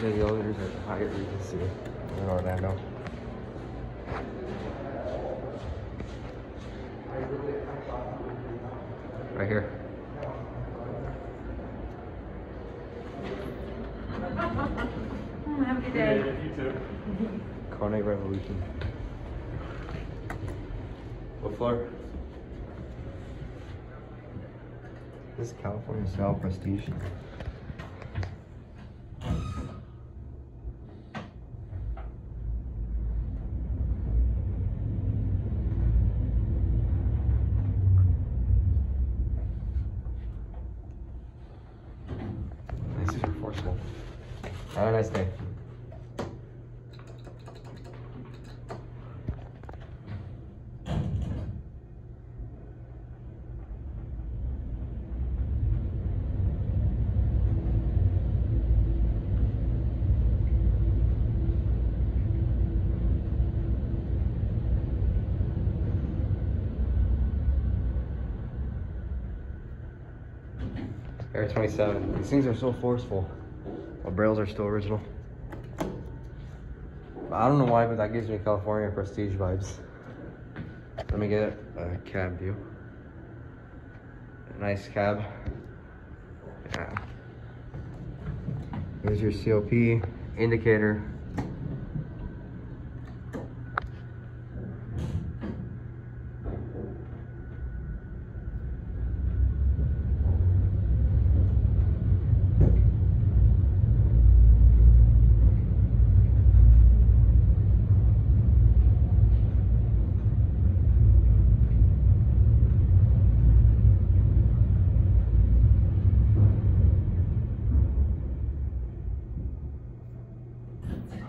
The elevators are the Hyatt Regency in Orlando. Right here. Have a good day. Kone Revolution. What floor? This is California style prestige. This is forceful. Have a nice day. Air 27. These things are so forceful. The brails are still original. I don't know why, but that gives me California prestige vibes. Let me get a cab view. A nice cab. Yeah. There's your COP indicator.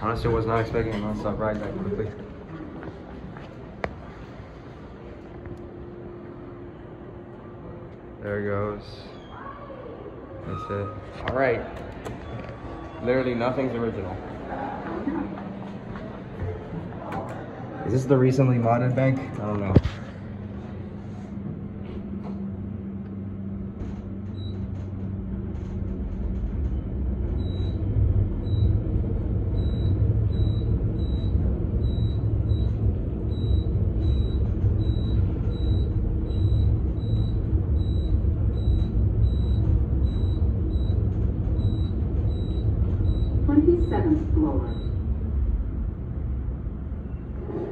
Honestly, was not expecting a non-stop ride that quickly. There it goes. That's it. All right. Literally nothing's original. Is this the recently modded bank? I don't know. Twenty-seventh floor.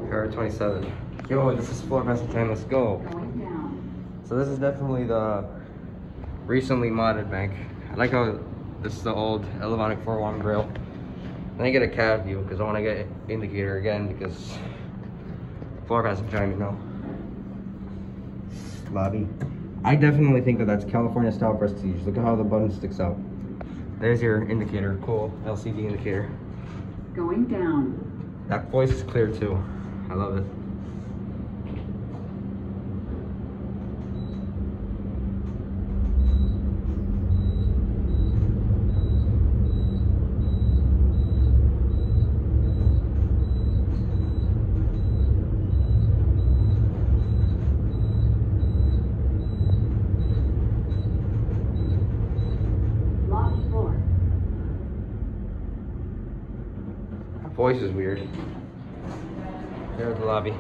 Car 27. Yo, this is floor passing chime. Let's go. Going down. So this is definitely the recently modded bank. I like how this is the old Elevonic 4-1 grill. Then I get a cab view because I want to get indicator again because floor passing chime, you know. Lobby. I definitely think that that's California style prestige. Look at how the button sticks out. There's your indicator, cool LCD indicator. Going down. That voice is clear too. I love it. Lobby floor. That voice is weird. There's the lobby.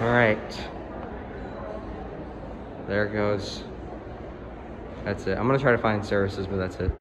All right. There it goes. That's it. I'm gonna try to find services, but that's it.